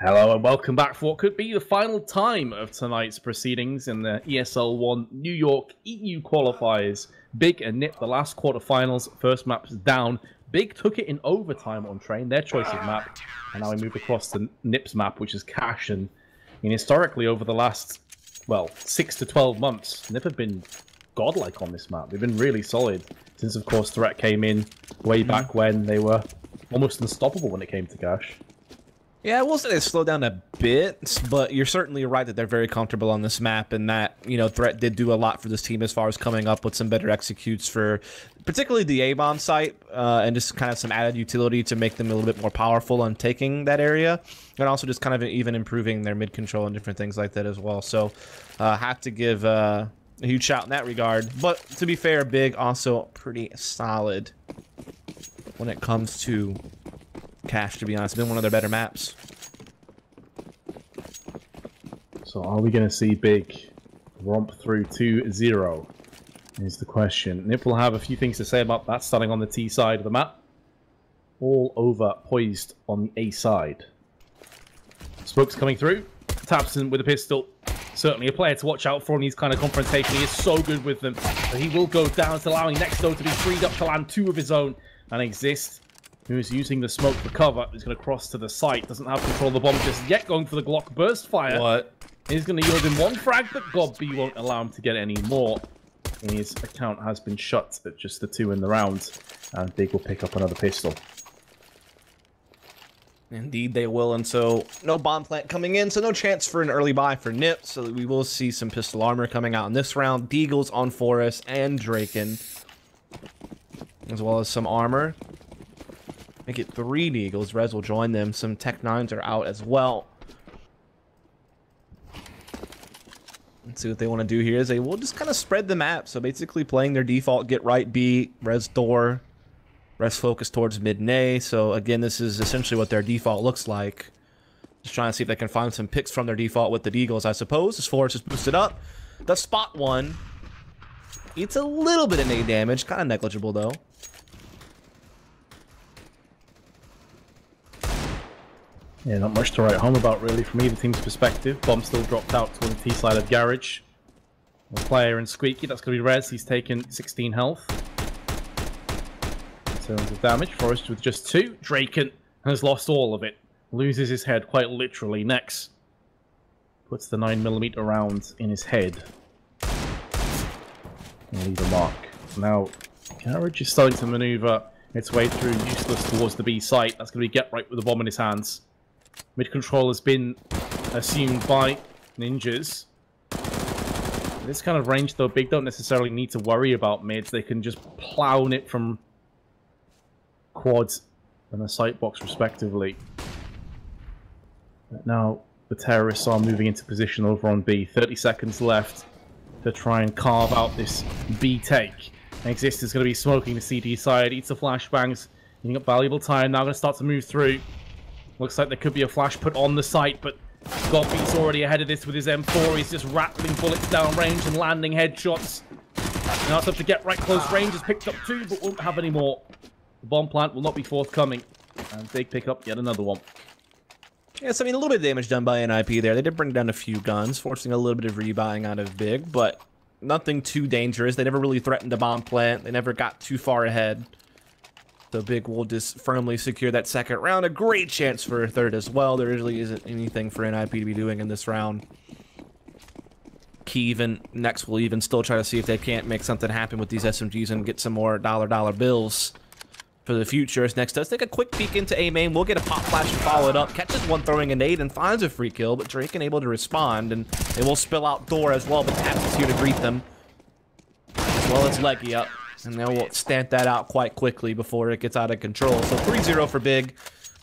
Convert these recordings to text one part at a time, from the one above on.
Hello and welcome back for what could be the final time of tonight's proceedings in the ESL One New York EU qualifiers. Big and Nip, the last quarterfinals, first map's down. Big took it in overtime on train, their choice of map. And now we move across to Nip's map, which is Cache. And, and historically, over the last, well, 6 to 12 months, Nip have been godlike on this map. They've been really solid since, of course, Threat came in way mm-hmm. back when they were almost unstoppable when it came to Cache. Yeah, I will say they slowed down a bit, but you're certainly right that they're very comfortable on this map, and that you know Threat did do a lot for this team as far as coming up with some better executes for, particularly the A bomb site, uh, and just kind of some added utility to make them a little bit more powerful on taking that area, and also just kind of even improving their mid control and different things like that as well. So, uh, have to give uh, a huge shout in that regard. But to be fair, Big also pretty solid when it comes to Cache, to be honest. It's been one of their better maps. So are we going to see Big romp through 2-0? Is the question. Nip will have a few things to say about that, starting on the T side of the map. All over, poised on the A side. Smokes coming through. tabseN with a pistol. Certainly a player to watch out for in these kind of confrontations. He is so good with them. But he will go down, allowing Nexto to be freed up to land two of his own and Xizt who is using the smoke for cover. He's going to cross to the site. Doesn't have control of the bomb just yet. Going for the Glock burst fire. What? He's going to yield him one frag, but gob b won't allow him to get any more. His account has been shut at just the two in the round. And Big will pick up another pistol. Indeed, they will. And so, no bomb plant coming in, so no chance for an early buy for Nip. So we will see some pistol armor coming out in this round. Deagles on Forest and Draken. As well as some armor. Make it three Deagles. Rez will join them. Some Tec-9s are out as well. Let's see what they want to do here is they will just kind of spread the map. So basically playing their default get right B, res door, res focus towards mid A. So again, this is essentially what their default looks like. Just trying to see if they can find some picks from their default with the Deagles, I suppose. This force is boosted up. The spot one. It's a little bit of A damage. Kind of negligible, though. Yeah, not much to write home about really from either team's perspective. Bomb still dropped out to the T side of Garage. The player in Squeaky, that's going to be Rez. He's taken 16 health. In terms of damage, Forrest with just two. Draken has lost all of it. Loses his head quite literally. Nex, puts the 9mm round in his head. And leave a mark. Now, Garage is starting to maneuver its way through useless towards the B site. That's going to be get right with the bomb in his hands. Mid control has been assumed by ninjas. This kind of range, though, Big don't necessarily need to worry about mids. They can just plow it from quads and a site box, respectively. But now the terrorists are moving into position over on B. 30 seconds left to try and carve out this B take. Xizt is going to be smoking the CD side, eats the flashbangs, getting up valuable time. Now going to start to move through. Looks like there could be a flash put on the site, but gob b's already ahead of this with his M4. He's just rattling bullets down range and landing headshots. Now it's up to get right close range. Has picked up two, but won't have any more. The bomb plant will not be forthcoming. And Big pick up yet another one. Yes, I mean, a little bit of damage done by NIP there. They did bring down a few guns, forcing a little bit of rebuying out of Big, but nothing too dangerous. They never really threatened a bomb plant. They never got too far ahead. So Big will just firmly secure that second round. A great chance for a third as well. There really isn't anything for NIP to be doing in this round. Key even next will even still try to see if they can't make something happen with these SMGs and get some more dollar dollar bills for the future. As next does take a quick peek into A main. We'll get a pop flash and follow it up. Catches one throwing a nade and finds a free kill, but Drake able to respond and it will spill out door as well, but Taps is here to greet them. As well as Leggy up. And then we'll stamp that out quite quickly before it gets out of control. So 3-0 for Big.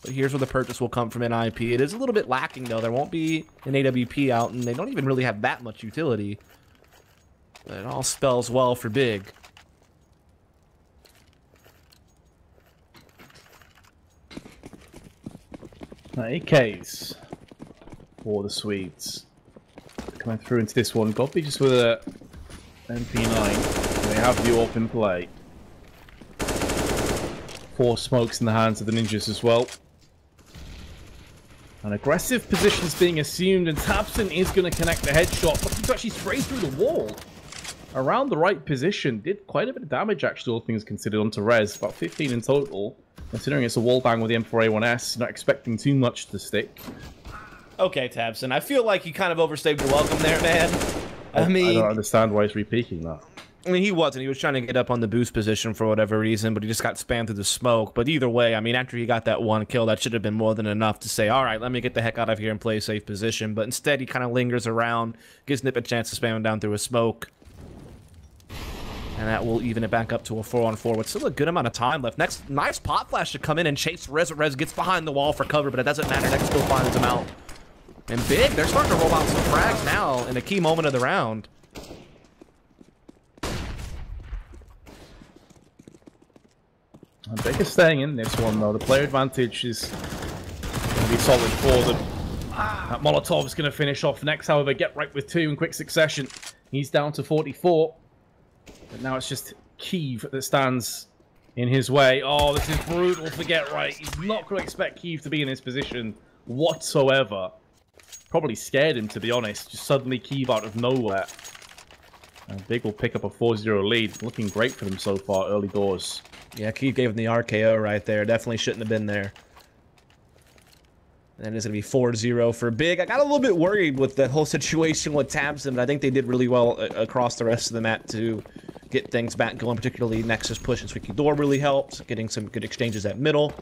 But here's where the purchase will come from NIP. It is a little bit lacking, though. There won't be an AWP out, and they don't even really have that much utility. But it all spells well for Big. AKs for the Swedes. Coming through into this one. gob b just with a MP9. Have the AWP in play. Four smokes in the hands of the ninjas as well. An aggressive position's being assumed, and tabseN is going to connect the headshot, looking to actually spray through the wall. Around the right position, did quite a bit of damage actually, all things considered, onto Rez, about 15 in total. Considering it's a wall bang with the M4A1S, not expecting too much to stick. Okay, tabseN, I feel like you kind of overstayed your welcome there, man. I, I mean, I don't understand why he's repeaking that. I mean, he wasn't. He was trying to get up on the boost position for whatever reason, but he just got spammed through the smoke. But either way, I mean, after he got that one kill, that should have been more than enough to say, all right, let me get the heck out of here and play a safe position. But instead, he kind of lingers around, gives Nip a chance to spam him down through a smoke. And that will even it back up to a 4 on 4 with still a good amount of time left. Nex, nice pop flash to come in and chase Rez. Rez gets behind the wall for cover, but it doesn't matter. Nex still finds him out. And big, they're starting to roll out some frags now in a key moment of the round. Big is staying in this one though. The player advantage is going to be solid for them. That Molotov is going to finish off Nex, however, get right with two in quick succession. He's down to 44. But now it's just Keev that stands in his way. Oh, this is brutal for Get Right. He's not going to expect Keev to be in this position whatsoever. Probably scared him, to be honest. Just suddenly Keev out of nowhere. And Big will pick up a 4-0 lead. Looking great for them so far, early doors. Yeah, Keev gave him the RKO right there. Definitely shouldn't have been there. And it's going to be 4-0 for Big. I got a little bit worried with the whole situation with tabseN, but I think they did really well uh, across the rest of the map to get things back going, particularly Nex's push and Squeaky Door really helped, getting some good exchanges at middle.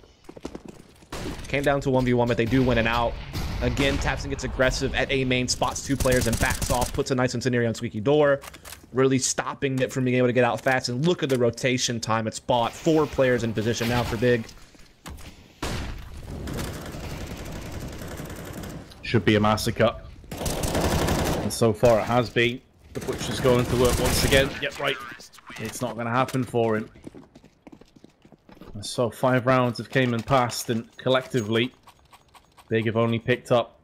Came down to 1v1, but they do win it out. Again, tabseN gets aggressive at A main, spots two players and backs off, puts a nice incendiary on Squeaky Door, really stopping it from being able to get out fast. And look at the rotation time it's bought. Four players in position now for Big. Should be a massacre. And so far it has been. The Butcher's going to work once again. Yep, right. It's not going to happen for him. So five rounds have came and passed, and collectively, Big have only picked up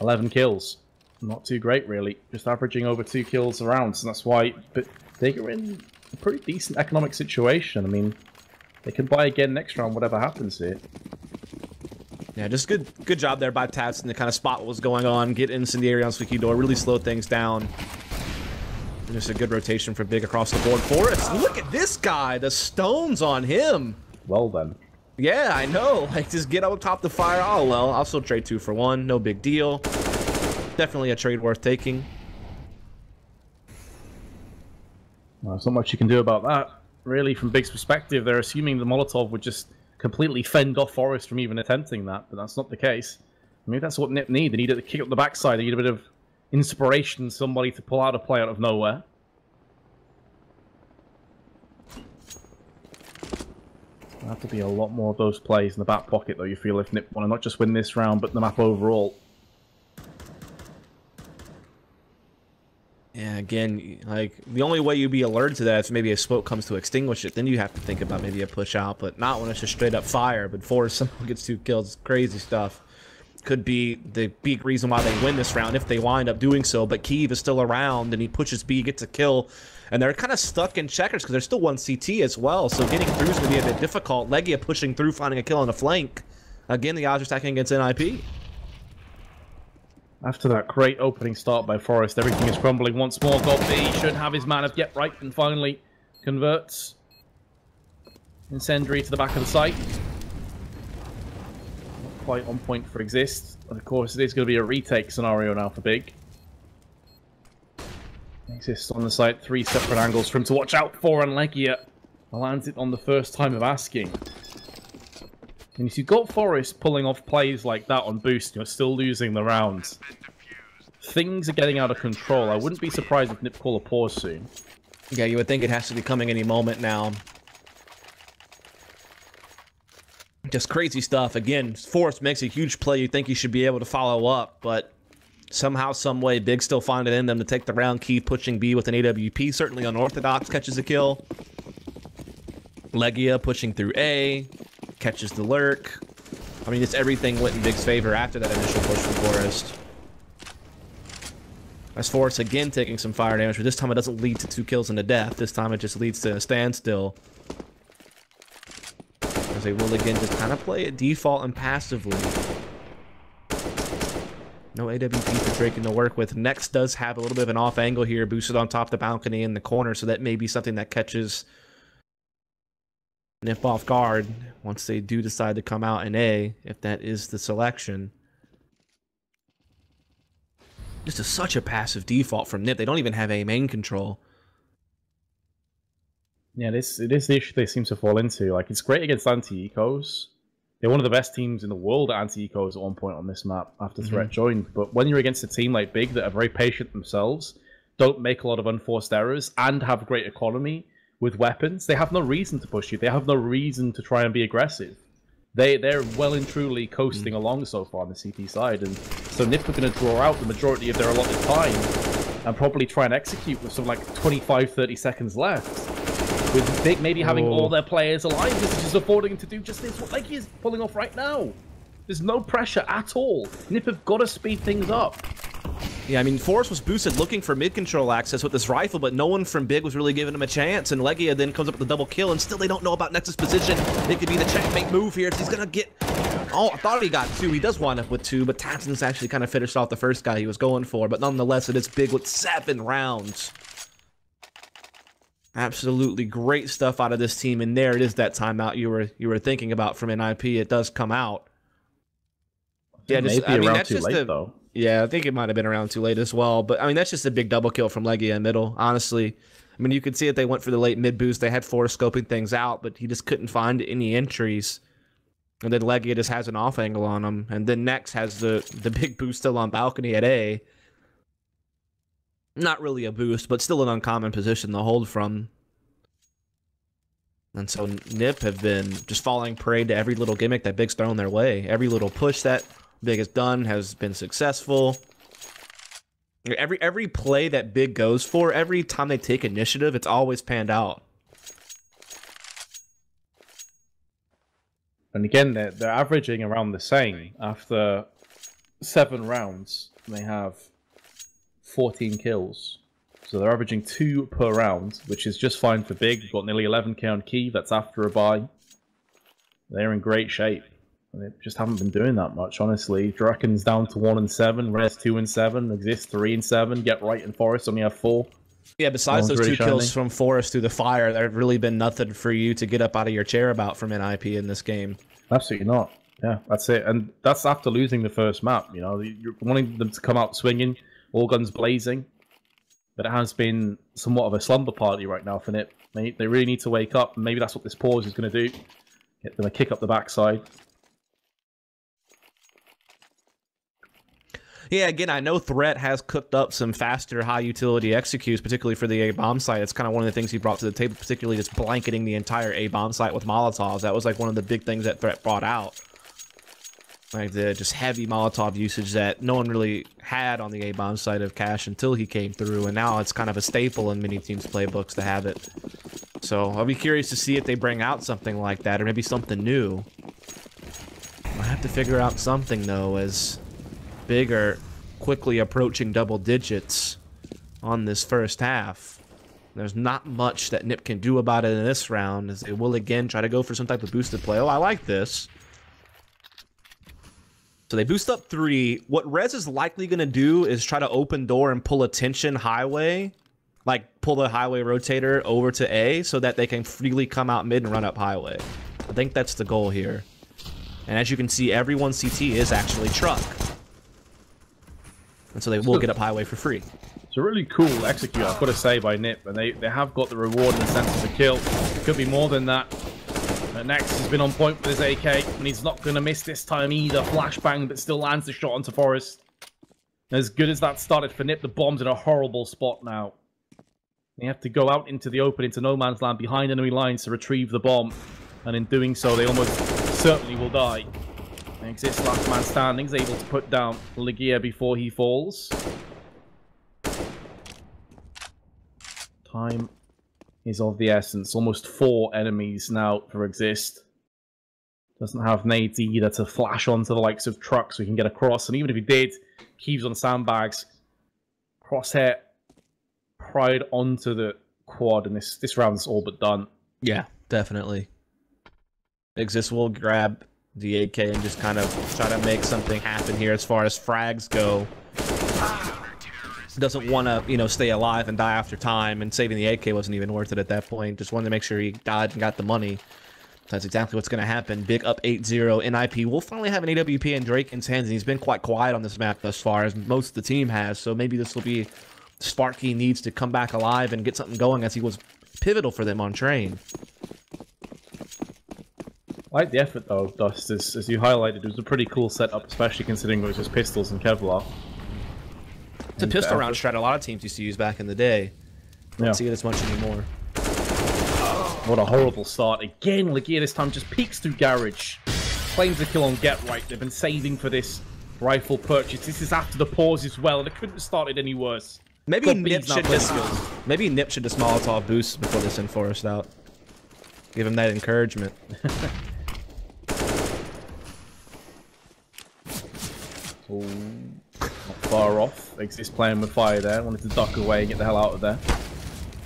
11 kills. Not too great, really. Just averaging over two kills a round, so that's why but Big are in a pretty decent economic situation. I mean, they can buy again next round, whatever happens here. Yeah, just good good job there by tabseN to kind of spot what was going on, get incendiary on Door, really slow things down. Just a good rotation for Big across the board. Forest, look at this guy, the stones on him. Well then. Yeah, I know. Like, just get up top the fire. Oh, well, I'll still trade two for one. No big deal. Definitely a trade worth taking. Well, there's not much you can do about that. Really, from Big's perspective, they're assuming the Molotov would just completely fend off Forest from even attempting that, but that's not the case. Maybe that's what Nip need. They need to kick up the backside. They need a bit of inspiration, somebody to pull out a play out of nowhere. There'll have to be a lot more of those plays in the back pocket, though, you feel, if Nip want to not just win this round, but the map overall. Yeah, again, like the only way you'd be alerted to that is maybe a smoke comes to extinguish it. Then you have to think about maybe a push out, but not when it's just straight up fire. But Forest someone gets two kills, crazy stuff. Could be the big reason why they win this round if they wind up doing so. But Keev is still around and he pushes B, gets a kill, and they're kind of stuck in checkers because there's still one CT as well. So getting through is going to be a bit difficult. LEGIJA pushing through, finding a kill on the flank. Again, the odds are stacking against NIP. After that great opening start by Forest, everything is crumbling once more. gob b should have his man of get right and finally converts. Incendiary to the back of the site. Quite on point for Xizt. But of course, it is going to be a retake scenario now for Big. Xizt on the site, three separate angles for him to watch out for, and LEGIJA lands it on the first time of asking. And if you've got Forest pulling off plays like that on boost, you're still losing the rounds. Things are getting out of control. I wouldn't be surprised if Nip call a pause soon. Yeah, you would think it has to be coming any moment now. Just crazy stuff. Again, Forrest makes a huge play. You think he should be able to follow up, but somehow, some way, Big still find it in them to take the round. Keev pushing B with an AWP. Certainly unorthodox catches a kill. LEGIJA pushing through A. Catches the lurk. I mean, it's everything went in Big's favor after that initial push from Forest. As Forrest again taking some fire damage, but this time it doesn't lead to two kills and a death. This time it just leads to a standstill. As they will again just kind of play it default and passively. No AWP for Draken to work with. Nex does have a little bit of an off angle here, boosted on top of the balcony in the corner, so that may be something that catches Nip off guard once they do decide to come out in A, if that is the selection. This is such a passive default from Nip. They don't even have A main control. Yeah, this it is the issue they seem to fall into. Like it's great against anti-ecos. They're one of the best teams in the world at anti-ecos at one point on this map after Mhm. Threat joined. But when you're against a team like Big that are very patient themselves, don't make a lot of unforced errors, and have great economy with weapons, they have no reason to push you. They have no reason to try and be aggressive. They they're well and truly coasting along so far on the CT side, and so Nip are going to draw out the majority of their allotted time and probably try and execute with some like 25, 30 seconds left. With Big maybe having Oh. all their players alive, this is just affording him to do just this. What Leggy is pulling off right now. There's no pressure at all. Nip have got to speed things up. Yeah, I mean, Forrest was boosted looking for mid-control access with this rifle, but no one from Big was really giving him a chance, and LEGIJA then comes up with the double kill, and still they don't know about Nex's position. It could be the checkmate move here. He's gonna get... Oh, I thought he got two. He does wind up with two, but tabseN's actually kind of finished off the first guy he was going for, but nonetheless, it is Big with seven rounds. Absolutely great stuff out of this team, and there it is that timeout you were you were thinking about from NIP. It does come out. Yeah, just- I mean, around that's too just late a- though. Yeah, I think it might have been around too late as well. But I mean, that's just a big double kill from LEGIJA in middle. Honestly, I mean, you could see that they went for the late mid boost. They had four scoping things out, but he just couldn't find any entries. And then LEGIJA just has an off angle on him, and then Nex has the the big boost still on balcony at A. Not really a boost, but still an uncommon position to hold from. And so Nip have been just falling prey to every little gimmick that Big's thrown their way. Every little push that Big has done has been successful. Every every play that Big goes for, every time they take initiative, it's always panned out. And again, they're, they're averaging around the same. After seven rounds, they have 14 kills. So they're averaging two per round, which is just fine for Big. They've got nearly 11k on Key. That's after a buy. They're in great shape. And they just haven't been doing that much, honestly. Draken's down to 1 and 7, Rez 2 and 7, Xizt 3 and 7, Get Right and Forest only have 4. Yeah, besides those two kills from Forest through the fire, there's really been nothing for you to get up out of your chair about from NIP in this game. Absolutely not. Yeah, that's it. And that's after losing the first map. You know, you're wanting them to come out swinging, all guns blazing. But it has been somewhat of a slumber party right now for Nip. They, they really need to wake up, maybe that's what this pause is going to do. Get them a kick up the backside. Yeah, again, I know Threat has cooked up some faster high utility executes, particularly for the A bomb site. It's kind of one of the things he brought to the table, particularly just blanketing the entire A bomb site with Molotovs. That was like one of the big things that Threat brought out. Like the just heavy Molotov usage that no one really had on the A bomb side of Cache until he came through, and now it's kind of a staple in many teams' playbooks to have it. So I'll be curious to see if they bring out something like that, or maybe something new. I have to figure out something though, as Big are quickly approaching double digits on this first half. There's not much that Nip can do about it in this round, as they will again try to go for some type of boosted play. Oh, I like this. So they boost up three. What Rez is likely going to do is try to open door and pull attention highway, like pull the highway rotator over to A so that they can freely come out mid and run up highway. I think that's the goal here. And as you can see, everyone CT is actually truck. And so they will get up highway for free. It's a really cool execute, I've got to say, by Nip. And they, they have got the reward in the sense of the kill. It Could be more than that. But Nex has been on point with his AK, and he's not going to miss this time either. Flashbang, but still lands the shot onto Forest. As good as that started for Nip, the bomb's in a horrible spot now. They have to go out into the open, into no man's land, behind enemy lines to retrieve the bomb. And in doing so, they almost certainly will die. Xizt last man standing is able to put down LEGIJA before he falls. Time is of the essence. Almost four enemies now for Xizt. Doesn't have nades either to flash onto the likes of trucks so he can get across. And even if he did, Keev's on sandbags. Crosshair pried onto the quad, and this this round's all but done. Yeah, definitely. Xizt will grab the AK and just kind of try to make something happen here as far as frags go. Doesn't want to, you know, stay alive and die after time, and saving the AK wasn't even worth it at that point. Just wanted to make sure he died and got the money. That's exactly what's going to happen. Big up 8-0. NIP will finally have an AWP in hands, and he's been quite quiet on this map thus far, as most of the team has. So maybe this will be Sparky needs to come back alive and get something going, as he was pivotal for them on train. I like the effort though, Dust, as, as you highlighted. It was a pretty cool setup, especially considering it was just pistols and Kevlar. It's a pistol round strat a lot of teams used to use back in the day. Don't Yeah. see it as much anymore. What a horrible start. Again, LEGIJA this time just peeks through Garage. Claims a kill on Get Right. They've been saving for this rifle purchase. This is after the pause as well, and it couldn't have started any worse. Maybe Nip should just maybe Nip should just Molotov boost before they send Forrest out. Give him that encouragement. So, oh. Not far off. Xizt playing with fire there. Wanted to duck away and get the hell out of there.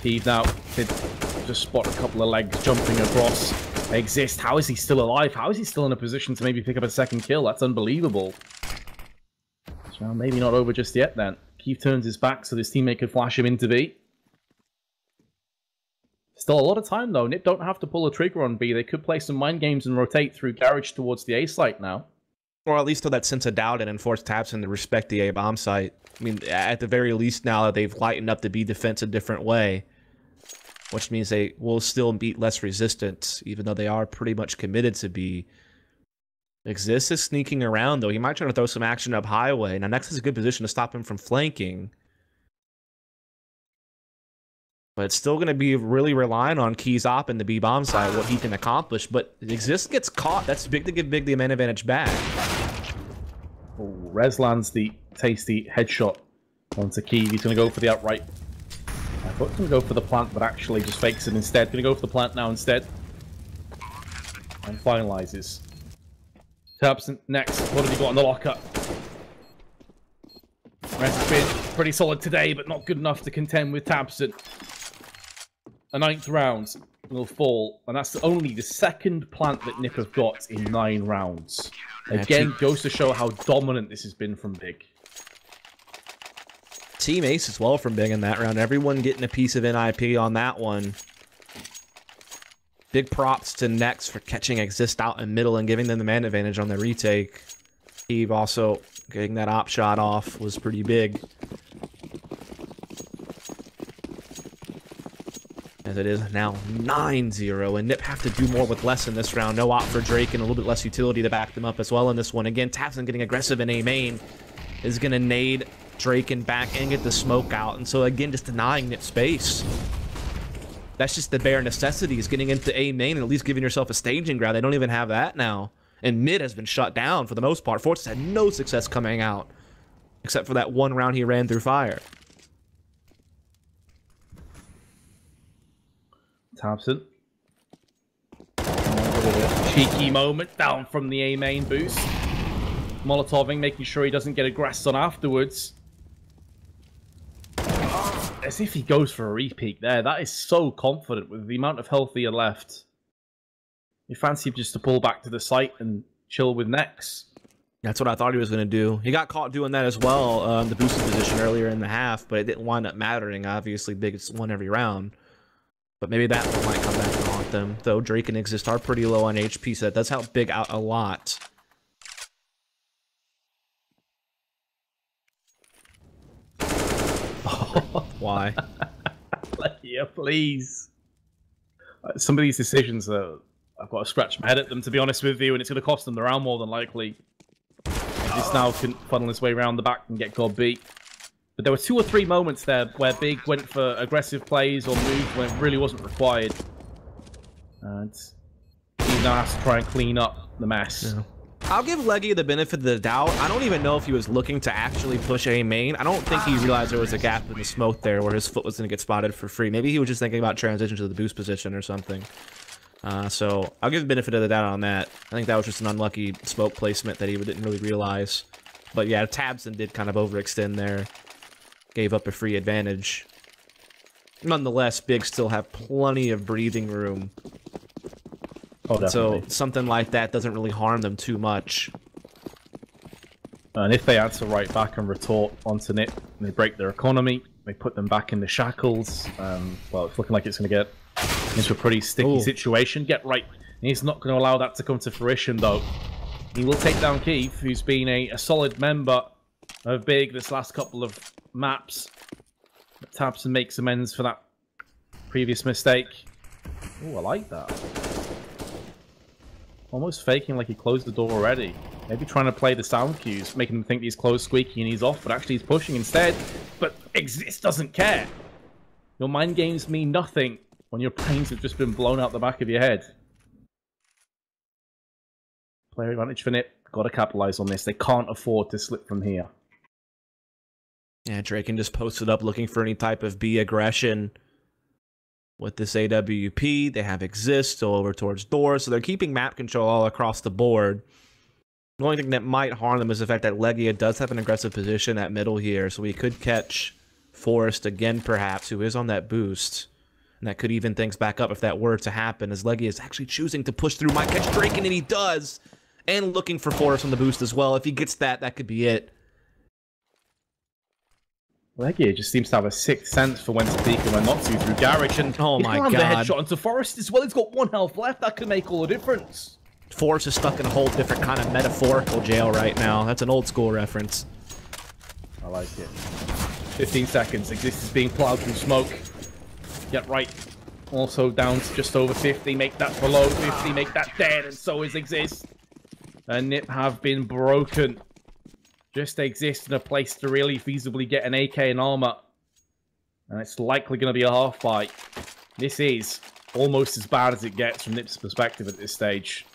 Heave now. Did just spot a couple of legs jumping across. Xizt. How is he still alive? How is he still in a position to maybe pick up a second kill? That's unbelievable. So maybe not over just yet then. Keev turns his back so his teammate could flash him into B. Still a lot of time though. Nip don't have to pull a trigger on B. They could play some mind games and rotate through Garage towards the A site now. Or at least throw that sense of doubt and force tabseN to respect the A bomb site. I mean, at the very least now that they've lightened up the B defense a different way. Which means they will still beat less resistance, even though they are pretty much committed to B. Xizt is sneaking around though. He might try to throw some action up highway. Now Nex is a good position to stop him from flanking. But it's still going to be really relying on Keys Op and the B bomb side, what he can accomplish. But if Xizt gets caught. That's big to give Big the man advantage back. Oh, Rez lands the tasty headshot onto Keev. He's going to go for the outright. I thought he was going to go for the plant, but actually just fakes it instead. Going to go for the plant now instead. And finalizes. tabseN next. What have you got on the locker? Rez has been pretty solid today, but not good enough to contend with tabseN. A ninth round will fall, and that's only the second plant that Nip have got in nine rounds. Again, goes to show how dominant this has been from Big. Team Ace as well from Big in that round. Everyone getting a piece of NIP on that one. Big props to Nex for catching Xizt out in middle and giving them the man advantage on the retake. Eve also getting that op shot off was pretty big. As it is now 9-0, and Nip have to do more with less in this round. No op for Drake and a little bit less utility to back them up as well in this one. Again, tabseN getting aggressive in A main is going to nade Drake and back and get the smoke out. And so again, just denying Nip space. That's just the bare necessities, getting into A main and at least giving yourself a staging ground. They don't even have that now. And mid has been shut down for the most part. Fortress had no success coming out, except for that one round he ran through fire. Thompson. Cheeky moment down from the A main boost. Molotoving, making sure he doesn't get a aggressed on afterwards. As if he goes for a repeat there. That is so confident with the amount of health he had left. You fancy him just to pull back to the site and chill with Nex. That's what I thought he was going to do. He got caught doing that as well, uh, the boosted position earlier in the half, but it didn't wind up mattering. Obviously, biggest one every round. But maybe that might come back and haunt them. Though Drake and Xizt are pretty low on HP, so that does help Big out a lot. Why? yeah, please. Uh, Some of these decisions, uh, I've got to scratch my head at them, to be honest with you, and it's going to cost them the round more than likely. This now can funnel his way around the back and get gob b. But there were two or three moments there where Big went for aggressive plays or moves when it really wasn't required. And he now has to try and clean up the mess. Yeah. I'll give Leggy the benefit of the doubt. I don't even know if he was looking to actually push a main. I don't think he realized there was a gap in the smoke there where his foot was going to get spotted for free. Maybe he was just thinking about transition to the boost position or something. Uh, so I'll give the benefit of the doubt on that. I think that was just an unlucky smoke placement that he didn't really realize. But yeah, tabseN did kind of overextend there. Gave up a free advantage. Nonetheless, Big still have plenty of breathing room Oh, so something like that doesn't really harm them too much. And if they answer right back and retort onto NIP, and they break their economy, they put them back in the shackles. Um, well, it's looking like it's going to get into a pretty sticky Ooh. situation. Get right. He's not going to allow that to come to fruition, though. He will take down Keev, who's been a, a solid member of Big this last couple of maps. tabseN makes amends for that previous mistake. Oh, I like that. Almost faking like he closed the door already. Maybe trying to play the sound cues, making him think he's closed squeaky and he's off, but actually he's pushing instead. But Xizt doesn't care. Your mind games mean nothing when your brains have just been blown out the back of your head. Player advantage for Nip. Gotta capitalize on this. They can't afford to slip from here. Yeah, Draken just posted up looking for any type of B aggression with this AWP. They have Xizt still over towards doors, so they're keeping map control all across the board. The only thing that might harm them is the fact that LEGIJA does have an aggressive position at middle here, so we could catch Forrest again, perhaps, who is on that boost. And that could even things back up if that were to happen, as LEGIJA is actually choosing to push through. Might catch Draken, and he does! And looking for Forrest on the boost as well. If he gets that, that could be it. LEGIJA just seems to have a sixth sense for when to peek and when not to through Garage. And Oh my God. the headshot into Forrest as well. He's got one health left. That could make all the difference. Forrest is stuck in a whole different kind of metaphorical jail right now. That's an old school reference. I like it. 15 seconds. Xizt is being plowed through smoke. Get right. Also down to just over 50. Make that below 50. Make that dead. And so is Xizt. And Nip have been broken. Just Xizt in a place to really feasibly get an AK and armor. And it's likely going to be a half fight. This is almost as bad as it gets from Nip's perspective at this stage.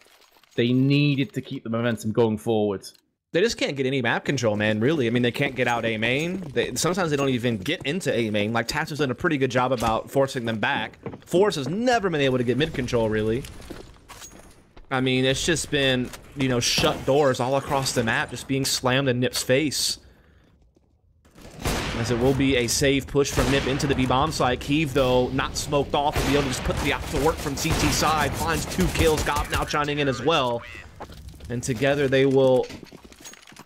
They needed to keep the momentum going forward. They just can't get any map control, man, really. I mean, they can't get out A main. They, sometimes they don't even get into A main. Like, Tats has done a pretty good job about forcing them back. Force has never been able to get mid control, really. I mean, it's just been, you know, shut doors all across the map, just being slammed in Nip's face. As it will be a save push from Nip into the B-bomb site. Keev, though, not smoked off, will be able to just put the op to work from CT side. Finds two kills. Gob now chiming in as well. And together they will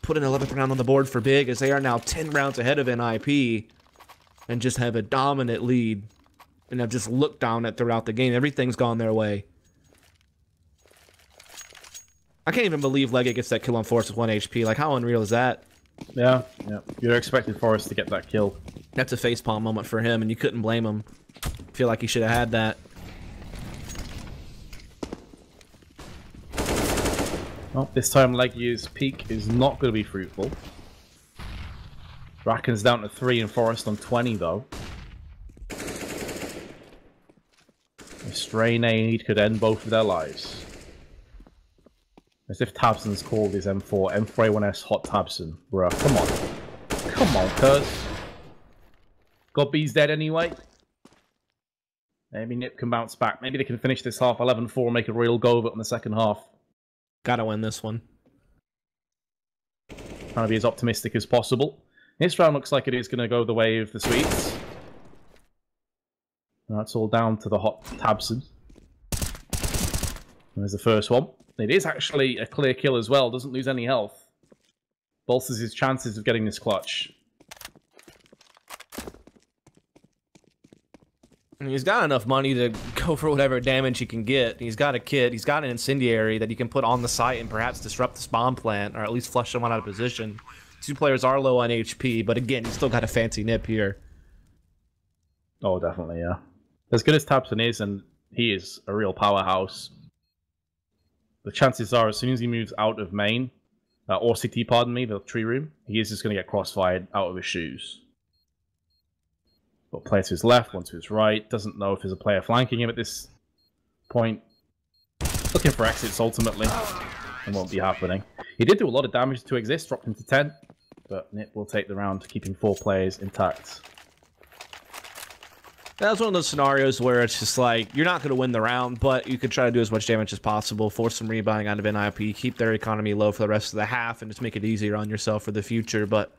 put an 11th round on the board for Big as they are now 10 rounds ahead of NIP and just have a dominant lead and have just looked down at throughout the game. Everything's gone their way. I can't even believe Leggett gets that kill on Forest with 1 HP. Like, how unreal is that? Yeah, yeah. You're expecting Forest to get that kill. That's a facepalm moment for him, and you couldn't blame him. feel like he should have had that. Well, this time LEGIJA's peak is not going to be fruitful. Draken's down to 3 and Forest on 20, though. A stray nade could end both of their lives. As if tabseN's called his M4, M4A1S Hot Tabson. Bruh, come on. Come on, cuz. gob b's dead anyway. Maybe Nip can bounce back. Maybe they can finish this half 11-4 and make a real go of it in the second half. Gotta win this one. trying to be as optimistic as possible. This round looks like it is going to go the way of the Swedes. And that's all down to the hot Tabson. There's the first one. It is actually a clear kill as well. Doesn't lose any health. Bolsters his chances of getting this clutch. He's got enough money to go for whatever damage he can get. He's got a kit. He's got an incendiary that he can put on the site and perhaps disrupt the spawn plant, or at least flush someone out of position. Two players are low on HP, but again, he's still got a fancy nip here. Oh, definitely, yeah. As good as tabseN is, and he is a real powerhouse, the chances are as soon as he moves out of main, uh, or CT, pardon me, the tree room, he is just going to get crossfired out of his shoes. Got player to his left, one to his right. Doesn't know if there's a player flanking him at this point. Looking for exits ultimately. It won't be happening. He did do a lot of damage to Xizt, dropped him to 10. But Nip will take the round, keeping four players intact. That was one of those scenarios where it's just like, you're not going to win the round, but you could try to do as much damage as possible, force some rebuying out of NIP, keep their economy low for the rest of the half, and just make it easier on yourself for the future. But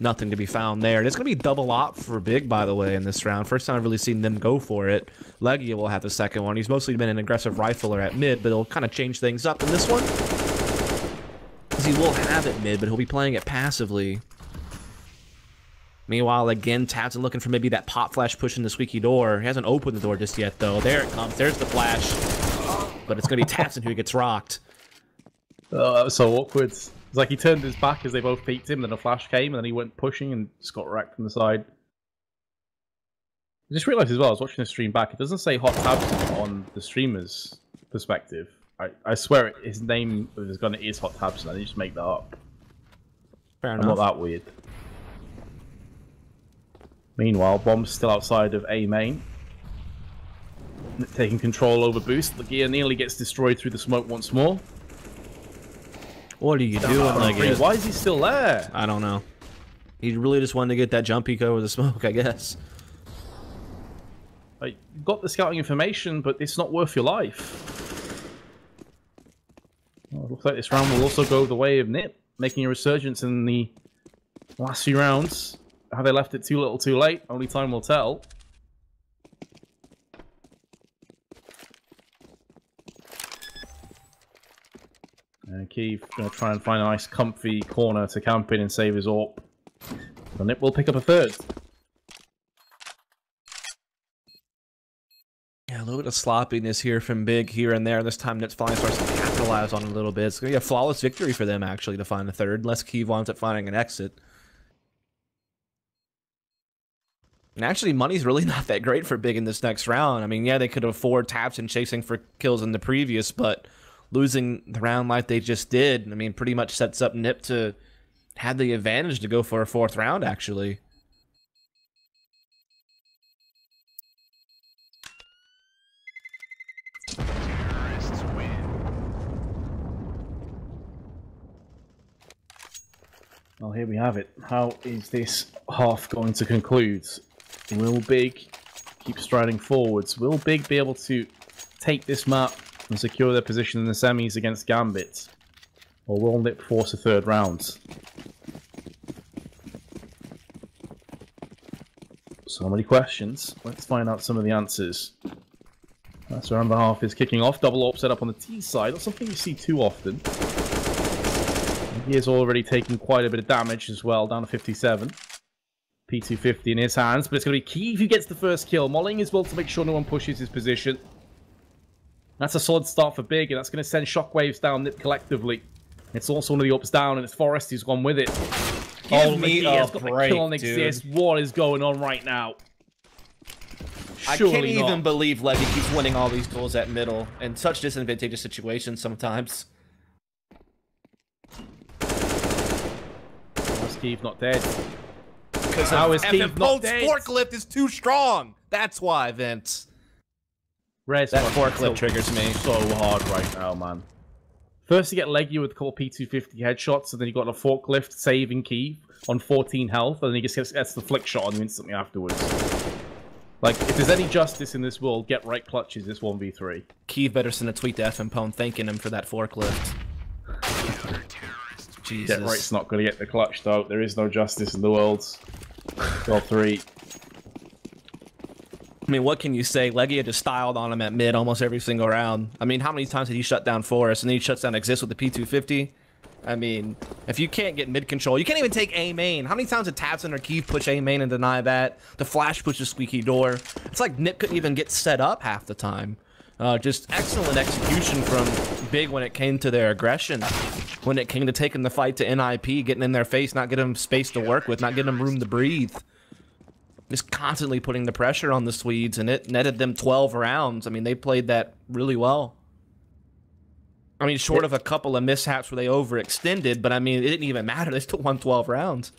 Nothing to be found there. And it's going to be double op for Big, by the way, in this round. First time I've really seen them go for it. LEGIJA will have the second one. He's mostly been an aggressive rifler at mid, but he'll kind of change things up in this one. Because he will have it mid, but he'll be playing it passively. Meanwhile, again, tabseN looking for maybe that pop flash pushing the squeaky door. He hasn't opened the door just yet, though. There it comes. There's the flash. But it's going to be tabseN who gets rocked. Oh, that was so awkward. It's like he turned his back as they both peeked him, then a flash came, and then he went pushing and just got wrecked from the side. I just realised as well, I was watching the stream back, it doesn't say Hot Tabson on the streamer's perspective. I, I swear it, his name of his gun is Hot Tabson, I didn't just make that up. Fair I'm enough. not that weird. Meanwhile, Bomb's still outside of A main. Taking control over Boost. The gear nearly gets destroyed through the smoke once more. What are you doing, LEGIJA? Why is he still there? I don't know. He really just wanted to get that jump eco over the smoke, I guess. Like, you've got the scouting information, but it's not worth your life. Well, looks like this round will also go the way of Nip, making a resurgence in the last few rounds. Have they left it too little too late? Only time will tell. And Keev going to try and find a nice comfy corner to camp in and save his AWP. And Nip will pick up a third. Yeah, a little bit of sloppiness here from Big here and there. This time Nets finally starts to capitalize on a little bit. It's going to be a flawless victory for them, actually, to find a third, unless Keev winds up finding an exit. And actually, money's really not that great for Big in this next round. I mean, yeah, they could afford taps and chasing for kills in the previous, but losing the round like they just did, I mean, pretty much sets up Nip to have the advantage to go for a fourth round, actually. Well, here we have it. How is this half going to conclude? Will Big keep striding forwards? Will Big be able to take this map and secure their position in the semis against Gambit? Or will Nip force a third round? So many questions. Let's find out some of the answers. That's round the half is kicking off. Double AWP set up on the T side. Not something you see too often. He is already taking quite a bit of damage as well, down to 57. P250 in his hands, but it's going to be Keev who gets the first kill. Molling as well to make sure no one pushes his position. That's a solid start for Big, and that's going to send shockwaves down Nip collectively. It's also one of the ups down, and it's Forrest who's gone with it. Give me Nagia has a got the kill on dude. Xizt. What is going on right now? I can't even believe Levy keeps winning all these duels at middle in such disadvantageous situations sometimes. Keev not dead? Because How is Evan Keev not forklift is too strong. That's why, Vince. Res That forklift tilted triggers me. so hard right now, man. First, you get leggy with a couple P250 headshots, and then you got a forklift saving key on 14 health, and then he just gets, gets the flick shot on you instantly afterwards. Like, if there's any justice in this world, get right clutches this 1v3. Keev better send a tweet to FMPONE thanking him for that forklift. Jesus. Get right's not going to get the clutch, though. There is no justice in the world. Well, three. I mean, what can you say? LEGIJA just styled on him at mid almost every single round. I mean, how many times did he shut down Forest and then he shuts down Xizt with the P250? I mean, if you can't get mid control, you can't even take A main. How many times did tabseN or Keev push A main and deny that? The flash pushes squeaky door. It's like Nip couldn't even get set up half the time. Uh, just excellent execution from Big when it came to their aggression. When it came to taking the fight to NIP, getting in their face, not getting them space to work with, not getting them room to breathe just constantly putting the pressure on the Swedes, and it netted them 12 rounds. I mean, they played that really well. I mean, short of a couple of mishaps where they overextended, but I mean, it didn't even matter. They still won 12 rounds.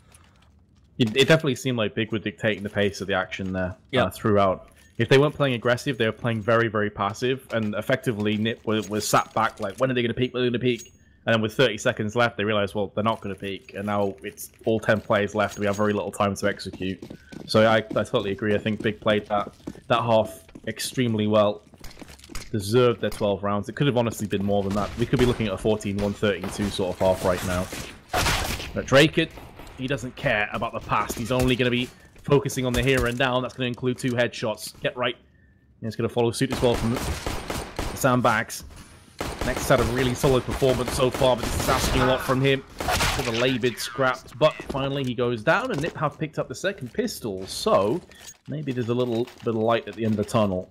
It, it definitely seemed like Big were dictating the pace of the action there Yeah. uh, throughout. If they weren't playing aggressive, they were playing very, very passive, and effectively Nip was, was sat back like, when are they going to peak? When are they going to peak? And then with 30 seconds left, they realized, well, they're not going to peak, and now it's all 10 players left. We have very little time to execute. So I, I totally agree. I think Big played that that half extremely well. Deserved their 12 rounds. It could have honestly been more than that. We could be looking at a 14 1 32 sort of half right now. But Drake it he doesn't care about the past. He's only going to be focusing on the here and now. That's going to include two headshots. Get right. And it's going to follow suit as well from the sandbags. Nex had a really solid performance so far, but this is asking a lot from him. For the labid scrapped, but finally he goes down, and Nip have picked up the second pistol, so maybe there's a little bit of light at the end of the tunnel.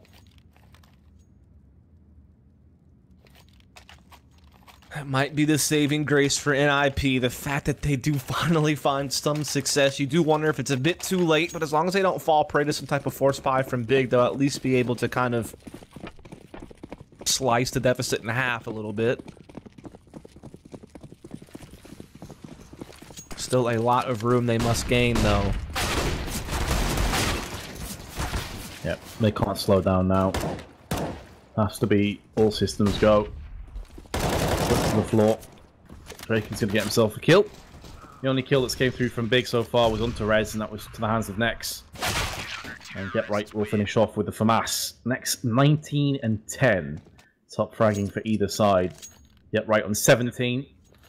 That might be the saving grace for NIP, the fact that they do finally find some success. You do wonder if it's a bit too late, but as long as they don't fall prey to some type of force buy from Big, they'll at least be able to kind of slice the deficit in half a little bit. Still a lot of room they must gain, though. Yep, they can't slow down now. Has to be all systems go to the floor. Draken's going to get himself a kill. The only kill that's came through from Big so far was onto Rez, and that was to the hands of Nex. And Get Right will finish off with the FAMAS. Nex, 19 and 10. Top fragging for either side. Get Right on 17.